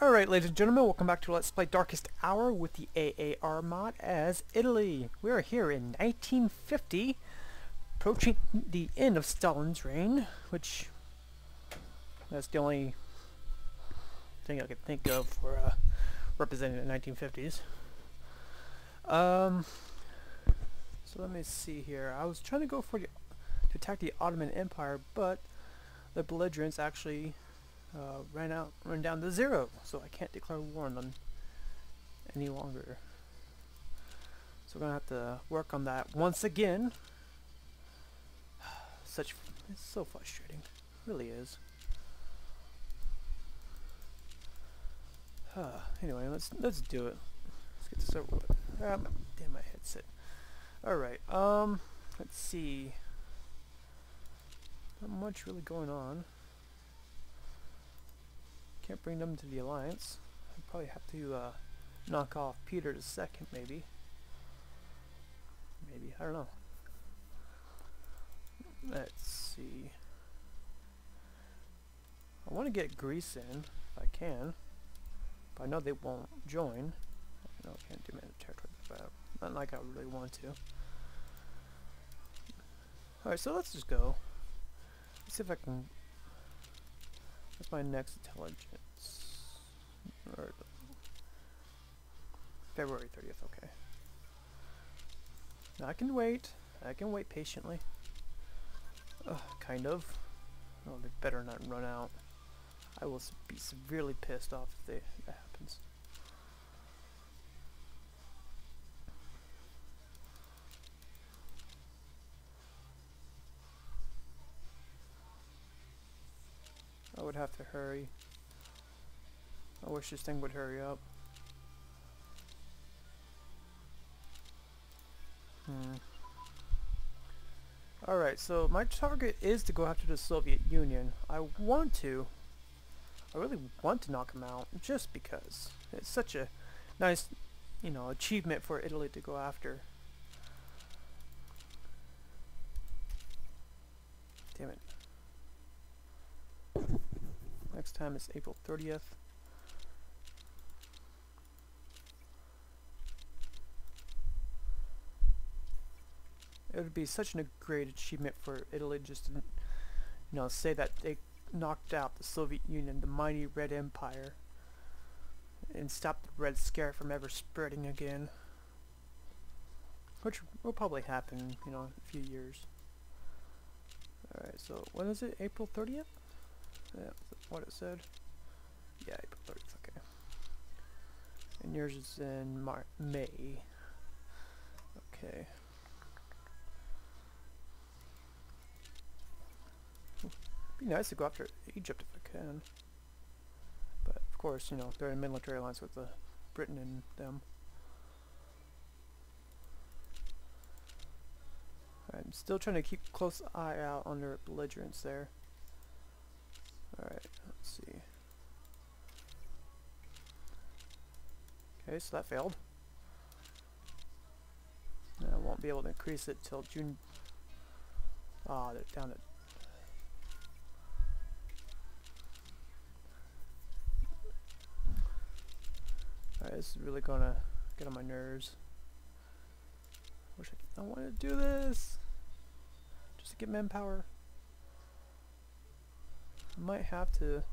Alright, ladies and gentlemen, welcome back to Let's Play Darkest Hour with the AAR mod as Italy. We are here in 1950, approaching the end of Stalin's reign, which that's the only thing I could think of for uh, representing the 1950s. Um, so let me see here. I was trying to go for the to attack the Ottoman Empire, but the belligerents actually uh, ran out, ran down to zero, so I can't declare war on them any longer. So we're gonna have to work on that once again. Such, it's so frustrating, it really is. Uh, anyway, let's let's do it. Let's get this over with. Ah, damn my headset. All right. Um, let's see. Not much really going on. Can't bring them to the alliance. I probably have to uh, knock off Peter the second, maybe. Maybe I don't know. Let's see. I want to get Greece in if I can, but I know they won't join. No, I can't do man territory, but not like I really want to. All right, so let's just go. Let's see if I can What's my next intelligence? Or February 30th, okay. I can wait. I can wait patiently. Ugh, kind of. Oh, they better not run out. I will be severely pissed off if, they, if that happens. I would have to hurry. I wish this thing would hurry up. Hmm. Alright, so my target is to go after the Soviet Union. I want to. I really want to knock them out, just because. It's such a nice, you know, achievement for Italy to go after. Damn it. Next time is April 30th. It would be such a great achievement for Italy just to, you know, say that they knocked out the Soviet Union, the mighty Red Empire, and stopped the Red Scare from ever spreading again. Which will probably happen, you know, in a few years. Alright, so when is it? April 30th? Yeah, what it said. Yeah, April 30th, okay. And yours is in Mar May. Okay. Be nice to go after Egypt if I can. But of course, you know, they're in military alliance with the Britain and them. I'm still trying to keep close eye out on their belligerents there. Alright, let's see. Okay, so that failed. And I won't be able to increase it till June. Ah, oh, they're down at. This is really gonna get on my nerves. Wish I, I want to do this just to get manpower I might have to.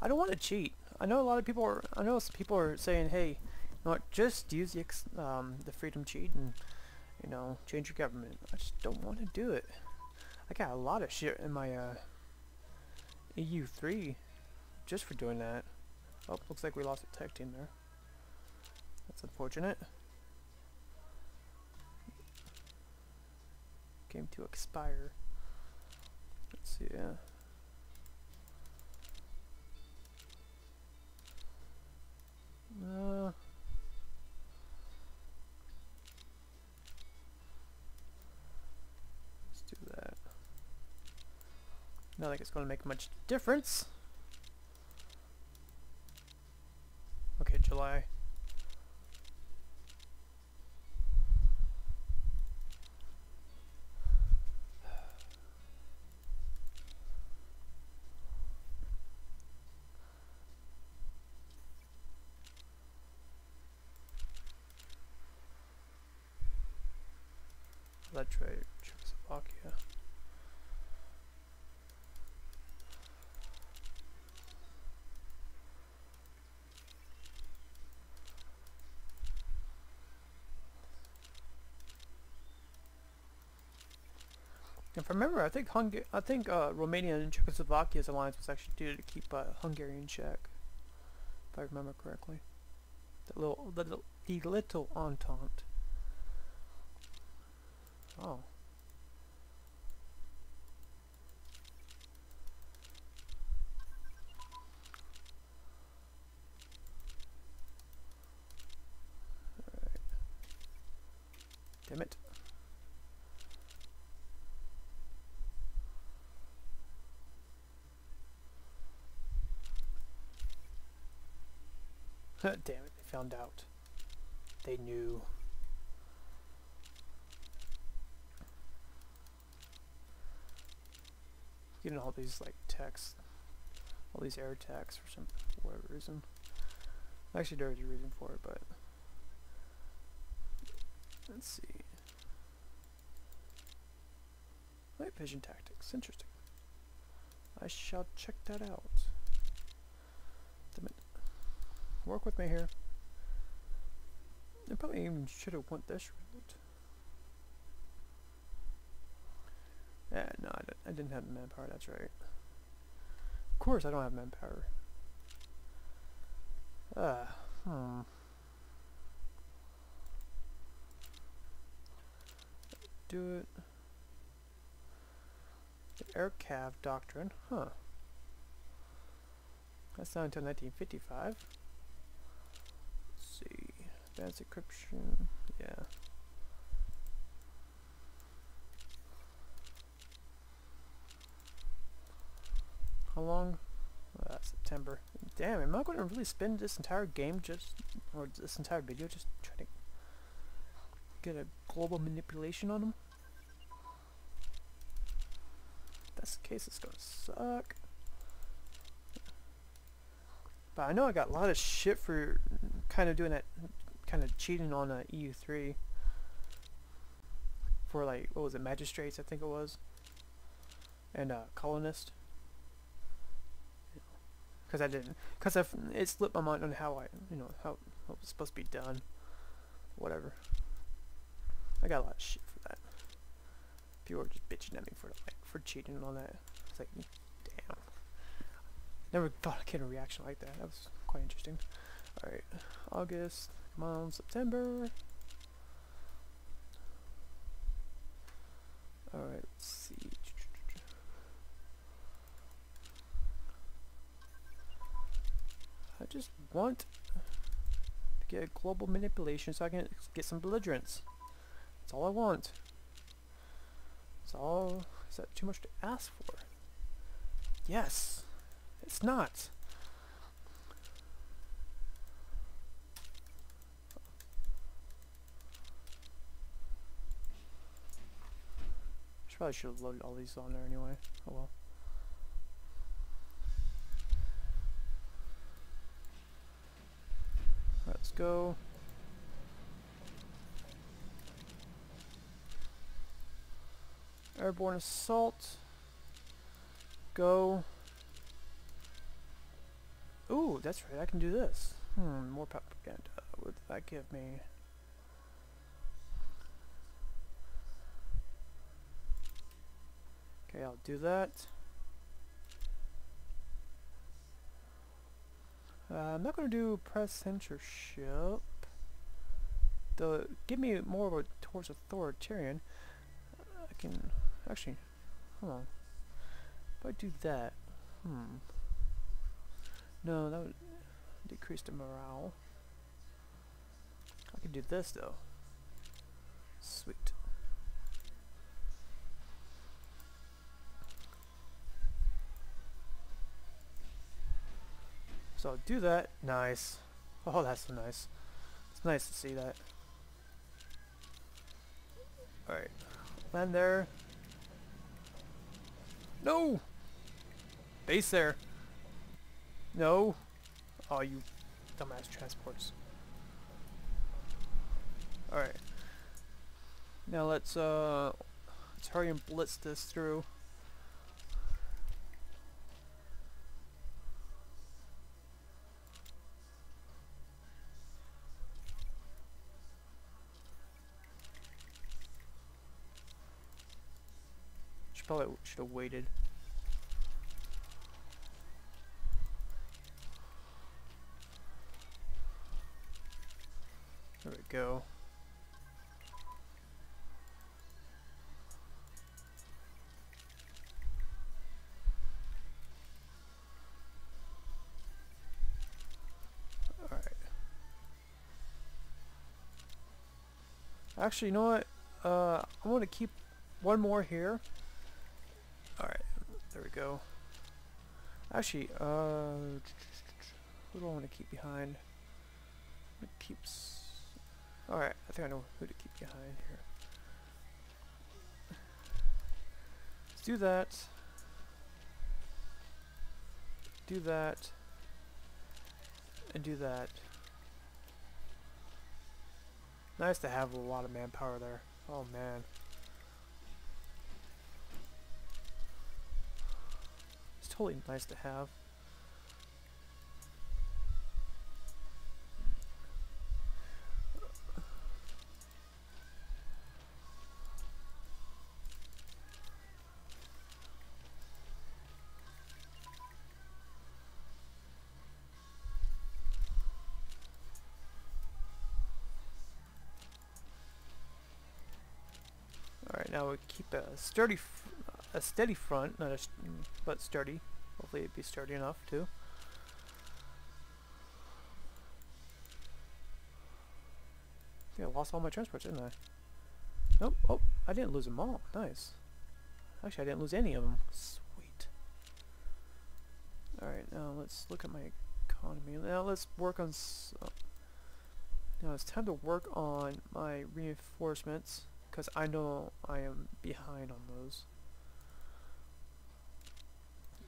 I don't want to cheat. I know a lot of people are. I know some people are saying, "Hey, you know what? Just use the ex, um, the freedom cheat and you know change your government." I just don't want to do it. I got a lot of shit in my uh, EU3 just for doing that. Oh, looks like we lost a tech team there. That's unfortunate. Game to expire. Let's see. Yeah. Uh, let's do that. Not like it's going to make much difference. Okay, July. That's right, Czechoslovakia. If I remember, I think Hung I think uh, Romania and Czechoslovakia's alliance was actually due to keep uh, Hungary in check, if I remember correctly. The little, the, the little entente. Oh. Damn it. Damn it, they found out. They knew. Getting all these like texts, all these air tags for some for whatever reason. Actually, there's a reason for it, but let's see. Night vision tactics, interesting. I shall check that out. Work with me here. I probably even should have went this route. Eh, yeah, no, I, I didn't have manpower, that's right. Of course I don't have manpower. Ah, hmm. Do it. The air cav doctrine, huh. That's not until 1955 Let's see. Advanced encryption. Yeah. How long? Uh, September. Damn, am I going to really spend this entire game just, or this entire video just trying to get a global manipulation on them? If that's the case, it's going to suck. But I know I got a lot of shit for kind of doing that, kind of cheating on a EU3 for like what was it, magistrates I think it was, and uh, colonist. Because I didn't, because it slipped my mind on how I, you know, how, how it was supposed to be done. Whatever. I got a lot of shit for that. People were just bitching at me for like for cheating on that. It's like, damn. Never thought I'd get a reaction like that. That was quite interesting. Alright, August, come on, September. Alright, let's see. I just want to get a global manipulation so I can get some belligerence. That's all I want. That's all. Is that too much to ask for? Yes. It's not. Probably should have loaded all these on there anyway. Oh well. Go. Airborne assault. Go. Ooh, that's right, I can do this. Hmm, more propaganda. What would that give me? Okay, I'll do that. Uh, I'm not going to do press censorship. The give me more of a towards authoritarian. I can actually, hold on. If I do that, hmm. No, that would decrease the morale. I can do this though. Sweet. So I'll do that. Nice. Oh, that's nice. It's nice to see that. Alright. Land there. No! Base there. No. Oh, you dumbass transports. Alright. Now let's uh let's hurry and blitz this through. Should have waited. There we go. Alright. Actually, you know what? Uh, I'm going to keep one more here. Go. Actually, uh, who do I want to keep behind? It keeps. Alright, I think I know who to keep behind here. Let's do that. Do that. And do that. Nice to have a lot of manpower there. Oh man. Totally nice to have. Alright, now we keep a sturdy, a steady front, not a but sturdy. Hopefully it'd be sturdy enough too. Think I lost all my transports, didn't I? Nope. Oh, I didn't lose them all. Nice. Actually, I didn't lose any of them. Sweet. Alright, now let's look at my economy. Now let's work on... Oh. Now it's time to work on my reinforcements because I know I am behind on those.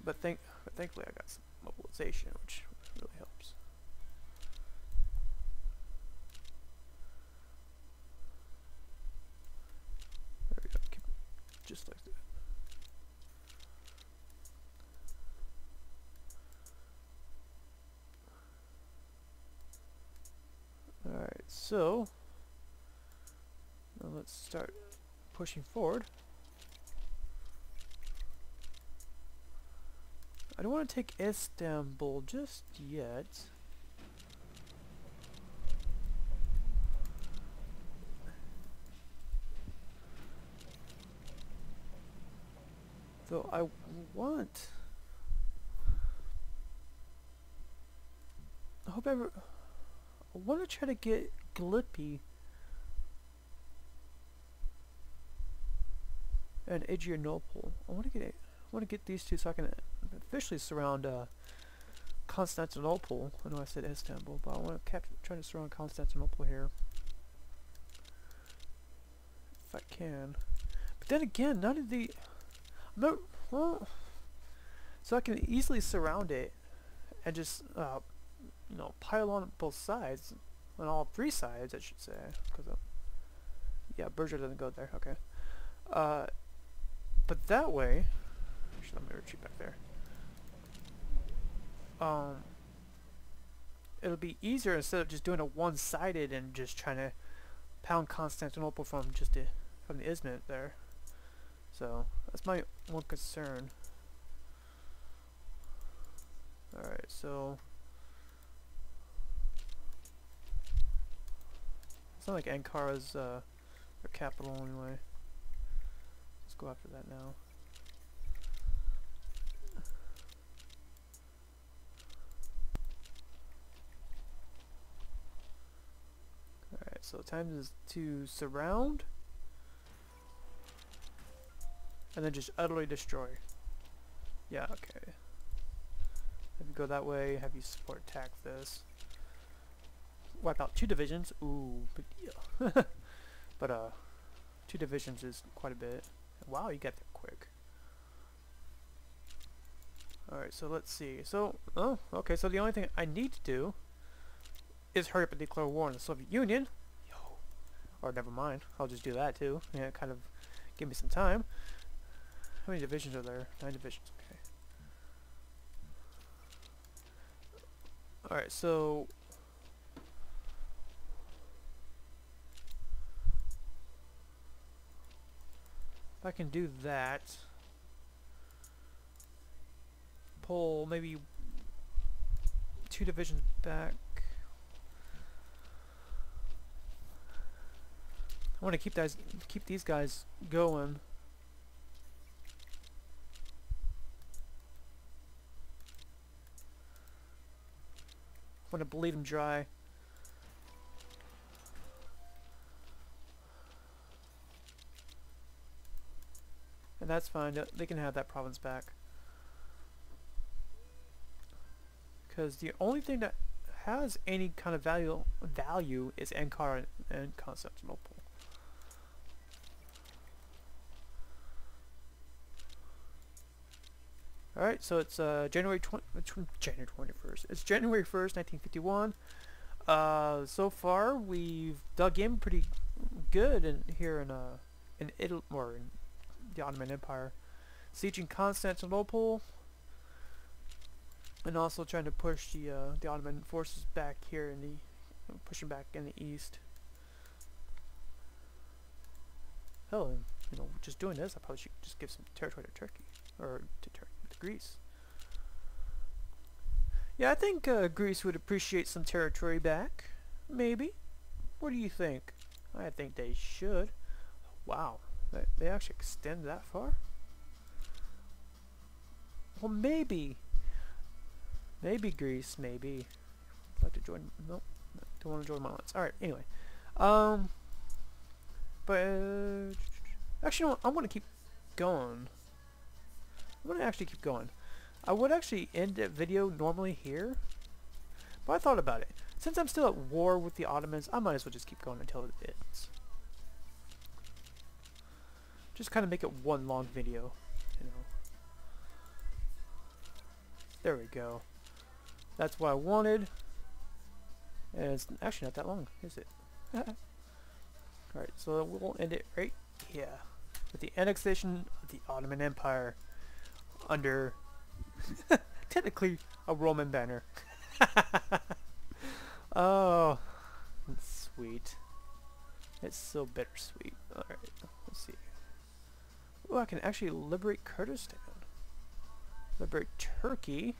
But but thankfully I got some mobilization, which really helps. There we go. Keep just like that. Alright, so now let's start pushing forward. I don't want to take Istanbul just yet. Though I want... I hope ever... I want to try to get Gallipoli and Adrianople. I want to get I want to get these two so I can officially surround uh, Constantinople. I know I said Istanbul, but I want to try to surround Constantinople here if I can. But then again, none of the no, well, so I can easily surround it and just uh, you know pile on both sides, on all three sides, I should say, because uh, yeah, Berger doesn't go there. Okay. Uh, but that way, actually let me retreat back there. Um, it'll be easier instead of just doing a one-sided and just trying to pound Constantinople from just the, from the isthmus there. So that's my one concern. Alright, so it's not like Ankara's uh, their capital anyway Let's go after that now. Alright, so time is to surround and then just utterly destroy. Yeah, okay. Have you go that way, have you support attack this. Wipe out two divisions. Ooh, big deal. but uh two divisions is quite a bit. Wow, you got there quick. Alright, so let's see. So, oh, okay, so the only thing I need to do is hurry up and declare war on the Soviet Union. Or never mind. I'll just do that too. Yeah, kind of give me some time. How many divisions are there? Nine divisions. Okay. Alright, so... If I can do that... Pull maybe two divisions back. I want to keep keep these guys going. I want to bleed them dry. And that's fine. They can have that province back. because the only thing that has any kind of value value is Ankara and Constantinople. Alright, so it's uh, January 20, January 21st. It's January 1st, 1951. Uh, so far, we've dug in pretty good in here in uh, in Italy or in the Ottoman Empire, sieging Constantinople and also trying to push the uh, the Ottoman forces back here in the pushing back in the east. Hell, you know, just doing this, I probably should just give some territory to Turkey or to, Tur to Greece. Yeah, I think uh, Greece would appreciate some territory back. Maybe. What do you think? I think they should. Wow, they, actually extend that far? Well, maybe Maybe Greece, maybe. I'd like to join, nope, don't want to join my Alliance. Alright, anyway. Um, but, uh, actually, no, I want to keep going. I want to actually keep going. I would actually end the video normally here, but I thought about it. Since I'm still at war with the Ottomans, I might as well just keep going until it ends. Just kind of make it one long video, you know. There we go. That's what I wanted. And it's actually not that long, is it? Alright, so we'll end it right here. With the annexation of the Ottoman Empire under technically a Roman banner. oh, it's sweet. It's so bittersweet. Alright, let's see. Oh, I can actually liberate Kurdistan. Liberate Turkey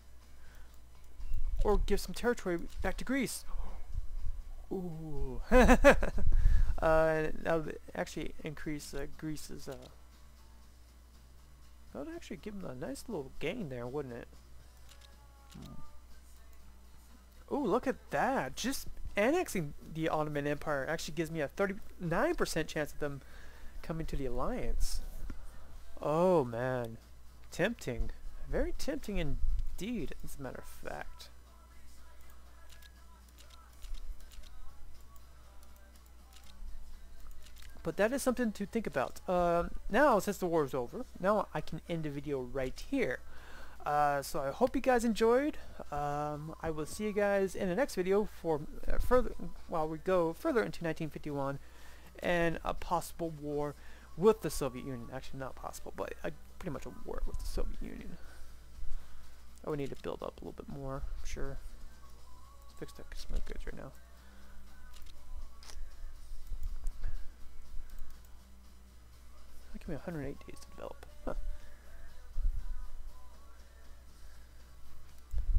or give some territory back to Greece. Ooh. uh, that would actually increase uh, Greece's, uh, that would actually give them a nice little gain there, wouldn't it? Hmm. Oh, look at that. Just annexing the Ottoman Empire actually gives me a 39% chance of them coming to the alliance. Oh, man. Tempting. Very tempting indeed, as a matter of fact. But that is something to think about. Uh, now, since the war is over, now I can end the video right here. Uh, so I hope you guys enjoyed. Um, I will see you guys in the next video for uh, further while we go further into 1951 and a possible war with the Soviet Union. Actually, not possible, but pretty much a war with the Soviet Union. I would need to build up a little bit more, sure. Let's fix that smoke goods right now. Took me 108 days to develop. Huh.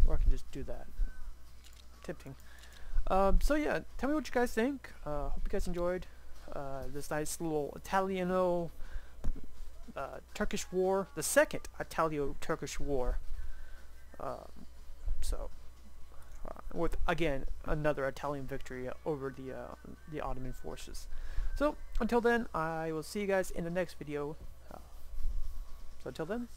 Or I can just do that. Tempting. Um, so yeah, tell me what you guys think. Uh, hope you guys enjoyed uh, this nice little Italiano uh, Turkish war, the second Italo-Turkish war. Um, so, uh, with again another Italian victory over the uh, the Ottoman forces. So, until then, I will see you guys in the next video. So until then,